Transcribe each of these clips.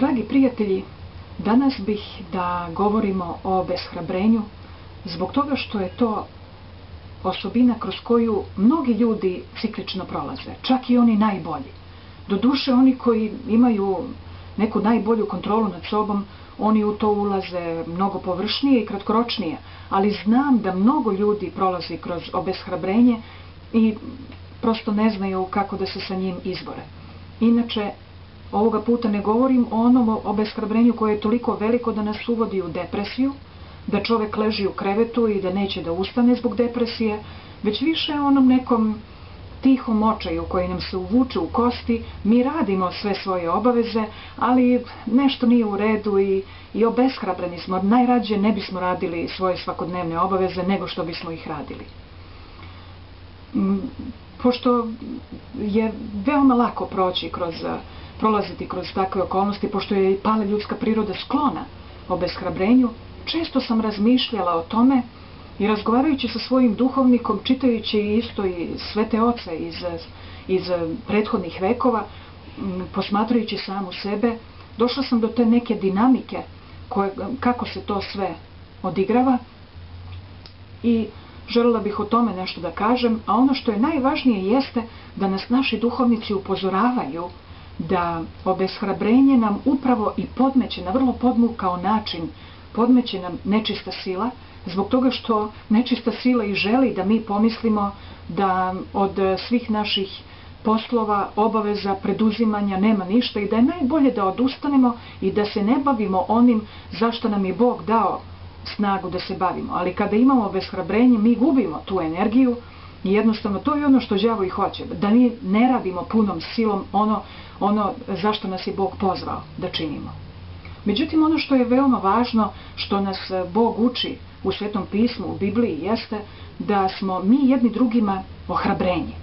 Dragi prijatelji, danas bih da govorimo o obeshrabrenju zbog toga što je to osobina kroz koju mnogi ljudi ciklično prolaze, čak i oni najbolji. Doduše oni koji imaju neku najbolju kontrolu nad sobom, oni u to ulaze mnogo površnije i kratkoročnije, ali znam da mnogo ljudi prolazi kroz obeshrabrenje i prosto ne znaju kako da se sa njim izbore. Inače, ovoga puta ne govorim o onom obeshrabrenju koje je toliko veliko da nas uvodi u depresiju, da čovek leži u krevetu i da neće da ustane zbog depresije, već više onom nekom tihom očaju koji nam se uvuče u kosti, mi radimo sve svoje obaveze, ali nešto nije u redu i, i obeshrabreni smo. Najrađe ne bismo radili svoje svakodnevne obaveze nego što bismo ih radili. Mm, pošto je veoma lako proći kroz, prolaziti kroz takve okolnosti, pošto je i pala ljudska priroda sklona obeshrabrenju, često sam razmišljala o tome i razgovarajući sa svojim duhovnikom, čitajući isto i svete oce iz, iz prethodnih vekova, posmatrajući samu sebe, došla sam do te neke dinamike koje, kako se to sve odigrava i želela bih o tome nešto da kažem, a ono što je najvažnije jeste da nas naši duhovnici upozoravaju da obeshrabrenje nam upravo i podmeće na vrlo podmukao način podmeće nam nečista sila, zbog toga što nečista sila i želi da mi pomislimo da od svih naših poslova, obaveza, preduzimanja nema ništa i da je najbolje da odustanemo i da se ne bavimo onim zašto nam je Bog dao snagu da se bavimo. Ali kada imamo beshrabrenje, mi gubimo tu energiju jednostavno to je ono što đavo i hoće, da mi ne radimo punom silom ono, ono zašto nas je Bog pozvao da činimo. Međutim, ono što je veoma važno, što nas Bog uči u Svetom pismu, u Bibliji, jeste da smo mi jedni drugima ohrabrenje.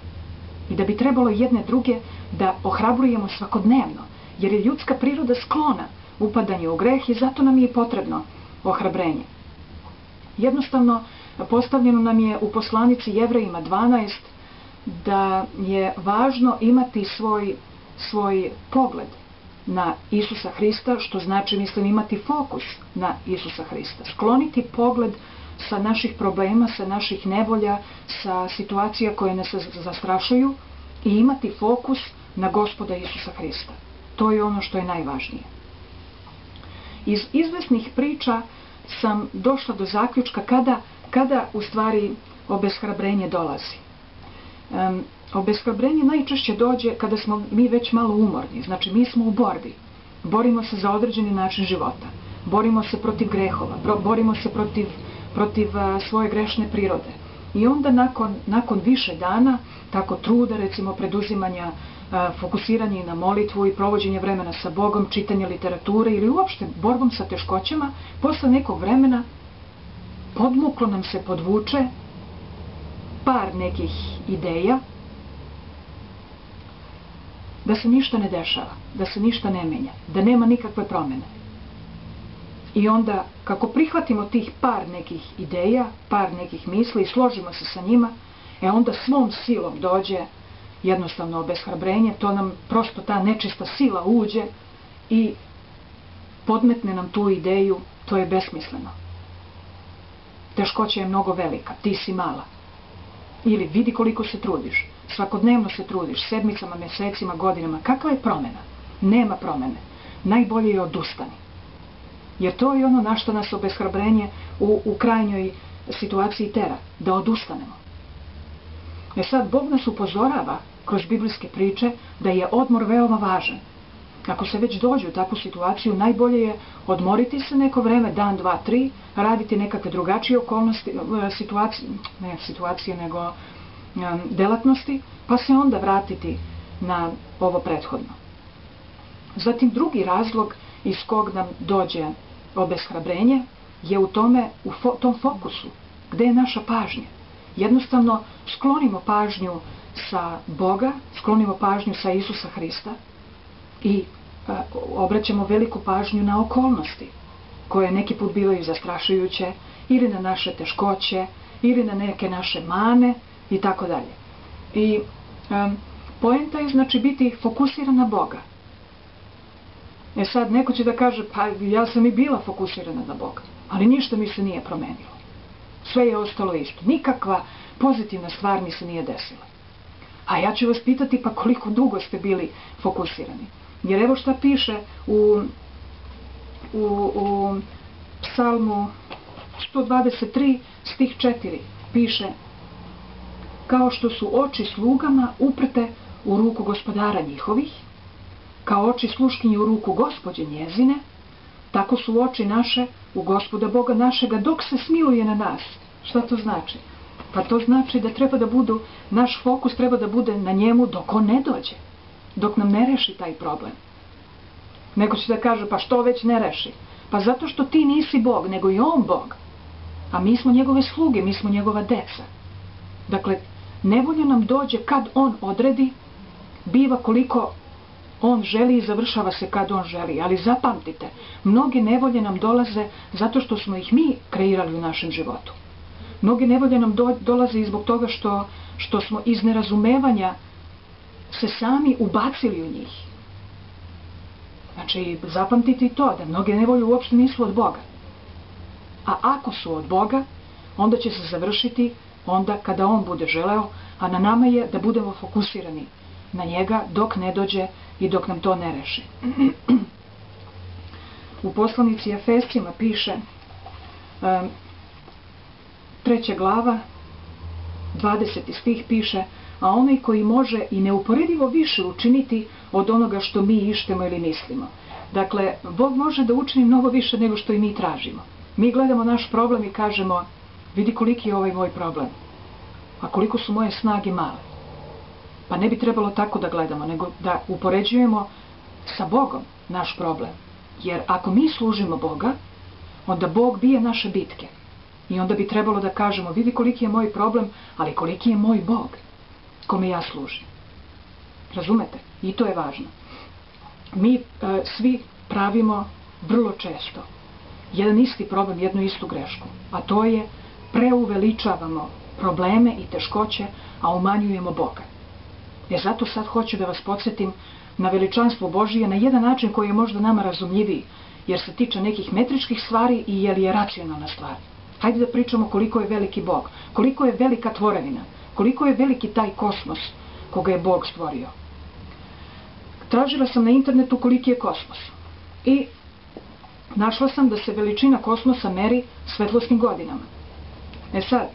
I da bi trebalo jedne druge da ohrabrujemo svakodnevno, jer je ljudska priroda sklona upadanju u greh i zato nam je potrebno ohrabrenje. Jednostavno, postavljeno nam je u poslanici Jevrejima 12 da je važno imati svoj, svoj pogled na Isusa Hrista, što znači, mislim, imati fokus na Isusa Hrista. Skloniti pogled sa naših problema, sa naših nevolja, sa situacija koje nas zastrašuju i imati fokus na gospoda Isusa Hrista. To je ono što je najvažnije. Iz izvesnih priča sam došla do zaključka kada, kada u stvari obeshrabrenje dolazi. Um, Obeshrabrenje najčešće dođe kada smo mi već malo umorni, znači mi smo u borbi. Borimo se za određeni način života. Borimo se protiv grehova, borimo se protiv, protiv svoje grešne prirode. I onda nakon, nakon više dana, tako truda, recimo preduzimanja, fokusiranja na molitvu i provođenje vremena sa Bogom, čitanje literature ili uopšte borbom sa teškoćama, posle nekog vremena podmuklo nam se podvuče par nekih ideja da se ništa ne dešava, da se ništa ne menja, da nema nikakve promene. I onda, kako prihvatimo tih par nekih ideja, par nekih misli i složimo se sa njima, e onda svom silom dođe jednostavno obeshrabrenje, to nam prosto ta nečista sila uđe i podmetne nam tu ideju, to je besmisleno. Teškoća je mnogo velika, ti si mala. Ili vidi koliko se trudiš. Svakodnevno se trudiš, sedmicama, mesecima, godinama. Kakva je promena? Nema promene. Najbolje je odustani. Jer to je ono na što nas obeshrabrenje u, u krajnjoj situaciji tera. Da odustanemo. E sad, Bog nas upozorava kroz biblijske priče da je odmor veoma važan. Ako se već dođe u takvu situaciju, najbolje je odmoriti se neko vreme, dan, dva, tri, raditi nekakve drugačije okolnosti, e, situacije, ne situacije, nego delatnosti, pa se onda vratiti na ovo prethodno. Zatim drugi razlog iz kog nam dođe obeshrabrenje je u tome, u fo, tom fokusu, gde je naša pažnja. Jednostavno sklonimo pažnju sa Boga, sklonimo pažnju sa Isusa Hrista i obraćamo veliku pažnju na okolnosti, koje neki put bivaju zastrašujuće, ili na naše teškoće, ili na neke naše mane i tako dalje. I poenta je znači biti fokusiran na Boga. E sad, neko će da kaže, pa ja sam i bila fokusirana na Boga, ali ništa mi se nije promenilo. Sve je ostalo isto. Nikakva pozitivna stvar mi se nije desila. A ja ću vas pitati, pa koliko dugo ste bili fokusirani? Jer evo šta piše u, u, u psalmu 123 stih 4. Piše, kao što su oči slugama uprte u ruku gospodara njihovih, kao oči sluškinje u ruku gospođe njezine, tako su oči naše u gospoda Boga našega dok se smiluje na nas. Šta to znači? Pa to znači da treba da budu, naš fokus treba da bude na njemu dok on ne dođe, dok nam ne reši taj problem. Neko će da kaže, pa što već ne reši? Pa zato što ti nisi Bog, nego i on Bog. A mi smo njegove sluge, mi smo njegova deca. Dakle, nevolja nam dođe kad on odredi, biva koliko on želi i završava se kad on želi. Ali zapamtite, mnoge nevolje nam dolaze zato što smo ih mi kreirali u našem životu. Mnoge nevolje nam do, dolaze i zbog toga što, što smo iz nerazumevanja se sami ubacili u njih. Znači, zapamtite i to, da mnoge nevolje uopšte nisu od Boga. A ako su od Boga, onda će se završiti onda kada On bude želeo, a na nama je da budemo fokusirani na njega dok ne dođe i dok nam to ne reši. U poslanici Efesima piše treća glava 20. stih piše a onaj koji može i neuporedivo više učiniti od onoga što mi ištemo ili mislimo. Dakle, Bog može da učini mnogo više nego što i mi tražimo. Mi gledamo naš problem i kažemo, vidi koliki je ovaj moj problem, a koliko su moje snage male. Pa ne bi trebalo tako da gledamo, nego da upoređujemo sa Bogom naš problem. Jer ako mi služimo Boga, onda Bog bije naše bitke. I onda bi trebalo da kažemo, vidi koliki je moj problem, ali koliki je moj Bog kome ja služim. Razumete? I to je važno. Mi e, svi pravimo vrlo često jedan isti problem, jednu istu grešku, a to je preuveličavamo probleme i teškoće, a umanjujemo Boga. E zato sad hoću da vas podsjetim na veličanstvo Božije na jedan način koji je možda nama razumljiviji, jer se tiče nekih metričkih stvari i je li je racionalna stvar. Hajde da pričamo koliko je veliki Bog, koliko je velika tvorevina, koliko je veliki taj kosmos koga je Bog stvorio. Tražila sam na internetu koliki je kosmos i našla sam da se veličina kosmosa meri svetlosnim godinama. E sad,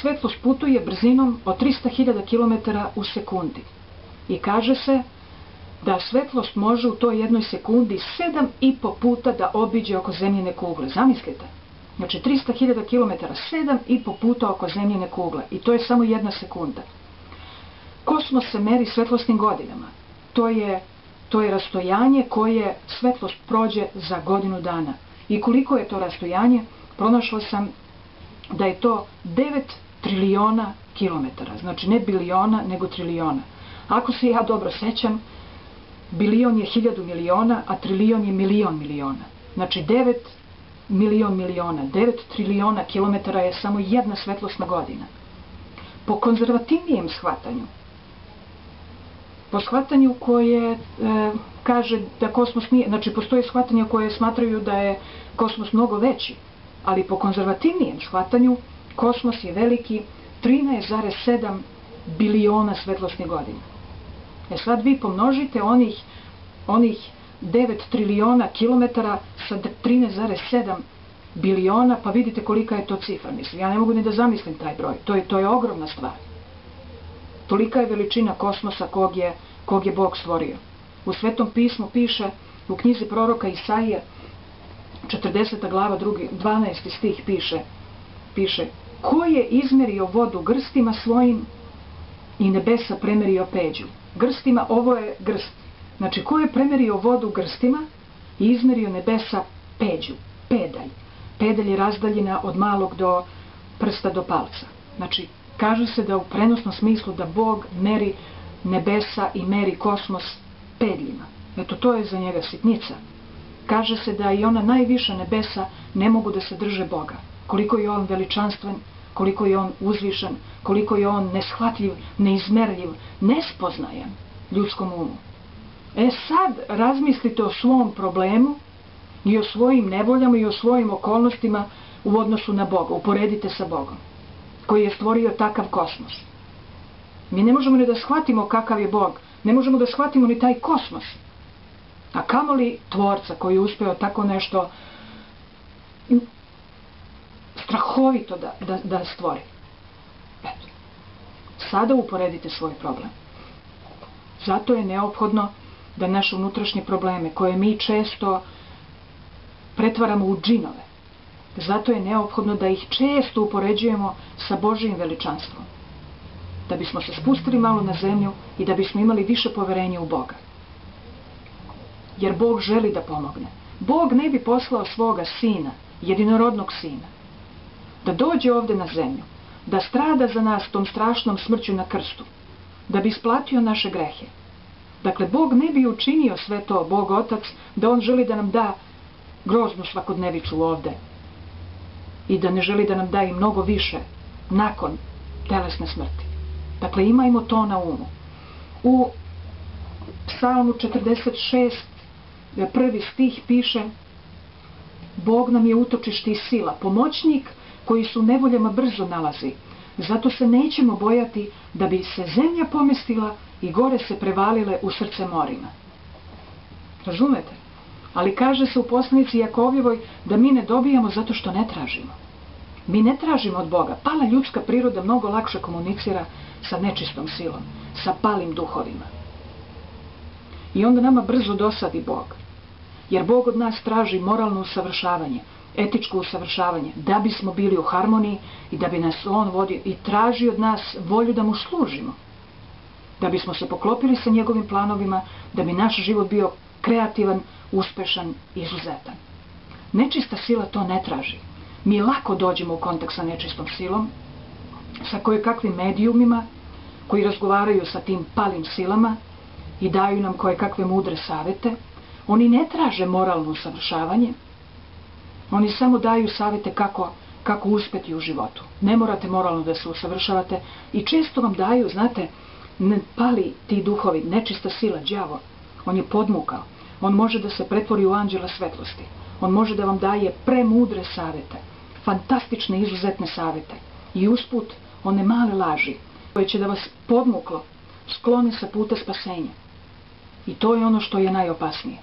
svetlost putuje brzinom od 300.000 km u sekundi i kaže se da svetlost može u toj jednoj sekundi 7,5 puta da obiđe oko zemljene kugle. Zamislite, Znači 300.000 km, 7,5 puta oko zemljine kugle. I to je samo jedna sekunda. Kosmos se meri svetlosnim godinama. To je, to je rastojanje koje svetlost prođe za godinu dana. I koliko je to rastojanje? Pronašla sam da je to 9 triliona kilometara. Znači ne biliona, nego triliona. Ako se ja dobro sećam, bilion je hiljadu miliona, a trilion je milion miliona. Znači 9 milion miliona, 9 triliona kilometara je samo jedna svetlosna godina. Po konzervativnijem shvatanju, po shvatanju koje e, kaže da kosmos nije, znači postoje shvatanja koje smatraju da je kosmos mnogo veći, ali po konzervativnijem shvatanju kosmos je veliki 13,7 biliona svetlosnih godina. E sad vi pomnožite onih, onih 9 triliona kilometara sa 13,7 biliona, pa vidite kolika je to cifra. Mislim, ja ne mogu ni da zamislim taj broj. To je, to je ogromna stvar. Tolika je veličina kosmosa kog je, kog je Bog stvorio. U Svetom pismu piše, u knjizi proroka Isaije, 40. glava, drugi, 12. stih piše, piše, ko je izmerio vodu grstima svojim i nebesa premerio peđu. Grstima, ovo je grst. Znači, ko je premerio vodu grstima i izmerio nebesa peđu, pedalj. Pedalj je razdaljena od malog do prsta do palca. Znači, kaže se da u prenosnom smislu da Bog meri nebesa i meri kosmos pedljima. Eto, to je za njega sitnica. Kaže se da i ona najviša nebesa ne mogu da se drže Boga. Koliko je on veličanstven, koliko je on uzvišen, koliko je on neshvatljiv, neizmerljiv, nespoznajan ljudskom umu. E sad razmislite o svom problemu i o svojim nevoljama i o svojim okolnostima u odnosu na Boga. Uporedite sa Bogom, koji je stvorio takav kosmos. Mi ne možemo ni da shvatimo kakav je Bog, ne možemo da shvatimo ni taj kosmos. A kamoli tvorca koji je uspeo tako nešto strahovito da, da, da stvori. Eto. Sada uporedite svoj problem. Zato je neophodno da naše unutrašnje probleme, koje mi često pretvaramo u džinove, zato je neophodno da ih često upoređujemo sa Božijim veličanstvom. Da bismo se spustili malo na zemlju i da bismo imali više poverenja u Boga. Jer Bog želi da pomogne. Bog ne bi poslao svoga sina, jedinorodnog sina, da dođe ovde na zemlju, da strada za nas tom strašnom smrću na krstu, da bi isplatio naše grehe. Dakle, Bog ne bi učinio sve to, Bog Otac, da On želi da nam da groznu svakodnevicu ovde i da ne želi da nam da i mnogo više nakon telesne smrti. Dakle, imajmo to na umu. U psalmu 46 prvi stih piše Bog nam je utočište i sila, pomoćnik koji su nevoljama brzo nalazi. Zato se nećemo bojati da bi se zemlja pomestila i gore se prevalile u srce morima. Razumete? Ali kaže se u poslanici Jakovljevoj da mi ne dobijamo zato što ne tražimo. Mi ne tražimo od Boga. Pala ljudska priroda mnogo lakše komunicira sa nečistom silom, sa palim duhovima. I onda nama brzo dosadi Bog. Jer Bog od nas traži moralno usavršavanje, etičko usavršavanje, da bismo bili u harmoniji i da bi nas On vodio i traži od nas volju da mu služimo. Da bismo se poklopili sa njegovim planovima, da bi naš život bio kreativan, uspešan izuzetan. Nečista sila to ne traži. Mi lako dođemo u kontakt sa nečistom silom, sa koje kakvim medijumima, koji razgovaraju sa tim palim silama i daju nam koje kakve mudre savete. Oni ne traže moralno usavršavanje, oni samo daju savete kako, kako uspeti u životu. Ne morate moralno da se usavršavate i često vam daju, znate, ne pali ti duhovi, nečista sila, đavo. On je podmukao. On može da se pretvori u anđela svetlosti. On može da vam daje premudre savete, fantastične, izuzetne savete. I usput, one male laži, koje će da vas podmuklo, sklone sa puta spasenja. I to je ono što je najopasnije.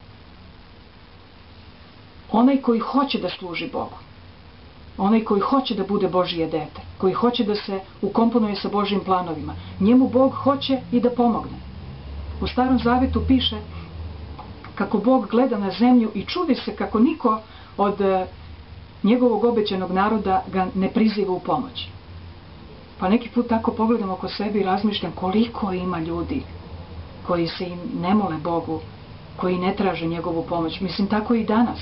Onaj koji hoće da služi Bogu, onaj koji hoće da bude Božije dete, koji hoće da se ukomponuje sa Božijim planovima, njemu Bog hoće i da pomogne. U Starom Zavetu piše kako Bog gleda na zemlju i čudi se kako niko od e, njegovog obećanog naroda ga ne priziva u pomoć. Pa neki put tako pogledam oko sebe i razmišljam koliko ima ljudi koji se im ne mole Bogu, koji ne traže njegovu pomoć. Mislim, tako i danas.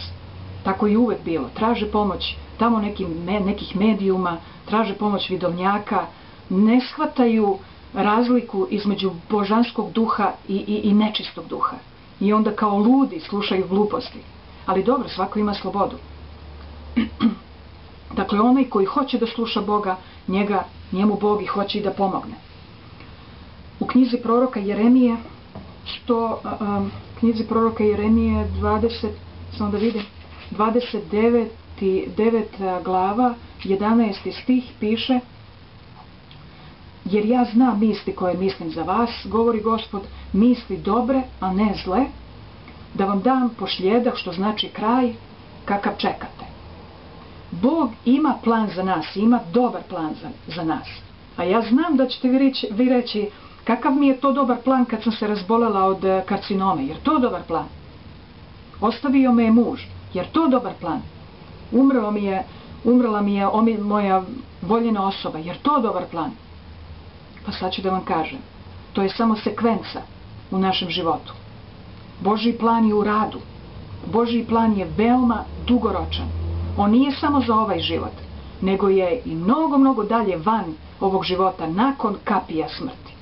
Tako i uvek bilo. Traže pomoć tamo nekim, ne, nekih medijuma, traže pomoć vidovnjaka, ne shvataju razliku između božanskog duha i, i, i nečistog duha. I onda kao ludi slušaju gluposti. Ali dobro, svako ima slobodu. dakle, onaj koji hoće da sluša Boga, njega, njemu Bog i hoće i da pomogne. U knjizi proroka Jeremije, 100, um, knjizi proroka Jeremije 20, samo da vidim, 29. 9. glava, 11. stih piše Jer ja znam misli koje mislim za vas, govori gospod, misli dobre, a ne zle, da vam dam pošljedak, što znači kraj, kakav čekate. Bog ima plan za nas, ima dobar plan za, nas. A ja znam da ćete vi reći, kakav mi je to dobar plan kad sam se razbolela od karcinome, jer to dobar plan. Ostavio me je muž, jer to dobar plan. Umrlo mi je, umrla mi je moja voljena osoba, jer to dobar plan. Pa sad ću da vam kažem, to je samo sekvenca u našem životu. Božji plan je u radu. Božji plan je veoma dugoročan. On nije samo za ovaj život, nego je i mnogo, mnogo dalje van ovog života, nakon kapija smrti.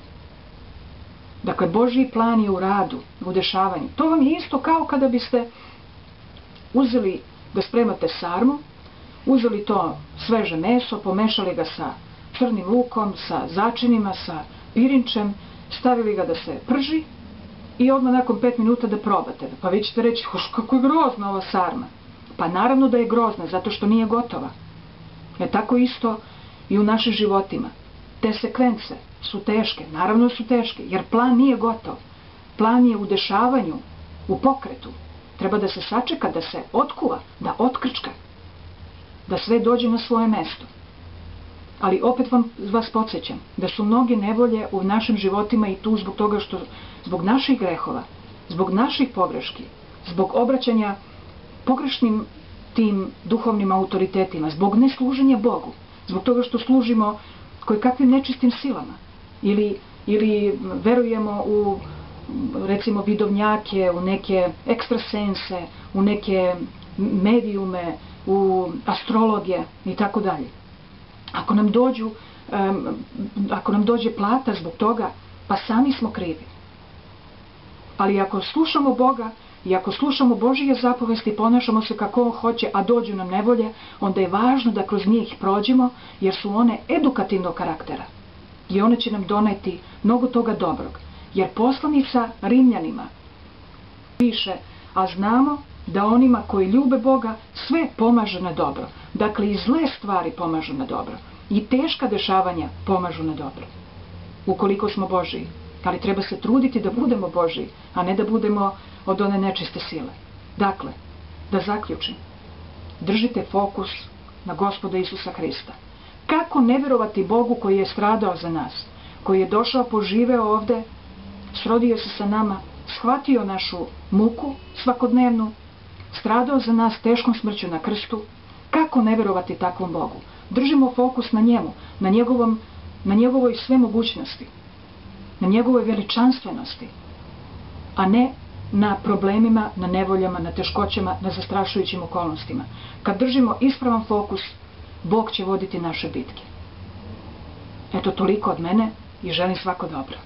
Dakle, Božji plan je u radu, u dešavanju. To vam je isto kao kada biste uzeli da spremate sarmu, uzeli to sveže meso, pomešali ga sa crnim lukom, sa začinima, sa pirinčem, stavili ga da se prži i odmah nakon pet minuta da probate. Pa vi ćete reći, hoš kako je grozna ova sarma. Pa naravno da je grozna, zato što nije gotova. E tako isto i u našim životima. Te sekvence su teške, naravno su teške, jer plan nije gotov. Plan je u dešavanju, u pokretu. Treba da se sačeka, da se otkuva, da otkrčka, da sve dođe na svoje mesto. Ali opet vam vas podsjećam da su mnoge nevolje u našim životima i tu zbog toga što zbog naših grehova, zbog naših pogreški, zbog obraćanja pogrešnim tim duhovnim autoritetima, zbog nesluženja Bogu, zbog toga što služimo koji kakvim nečistim silama ili, ili verujemo u recimo vidovnjake, u neke ekstrasense, u neke medijume, u astrologe i tako dalje. Ako nam dođu ako nam dođe plata zbog toga, pa sami smo krivi. Ali ako slušamo Boga i ako slušamo Božije zapovesti, ponašamo se kako On hoće, a dođu nam nevolje, onda je važno da kroz njih prođemo, jer su one edukativnog karaktera. I one će nam doneti mnogo toga dobrog. Jer poslanica Rimljanima piše, a znamo da onima koji ljube Boga sve pomaže na dobro. Dakle, i zle stvari pomažu na dobro. I teška dešavanja pomažu na dobro. Ukoliko smo Božiji. Ali treba se truditi da budemo Božiji, a ne da budemo od one nečiste sile. Dakle, da zaključim. Držite fokus na gospoda Isusa Hrista. Kako ne verovati Bogu koji je stradao za nas, koji je došao, poživeo ovde, srodio se sa nama, shvatio našu muku svakodnevnu, stradao za nas teškom smrću na krstu, kako ne verovati takvom Bogu? Držimo fokus na njemu, na, njegovom, na njegovoj sve mogućnosti, na njegovoj veličanstvenosti, a ne na problemima, na nevoljama, na teškoćama, na zastrašujućim okolnostima. Kad držimo ispravan fokus, Bog će voditi naše bitke. Eto toliko od mene i želim svako dobro.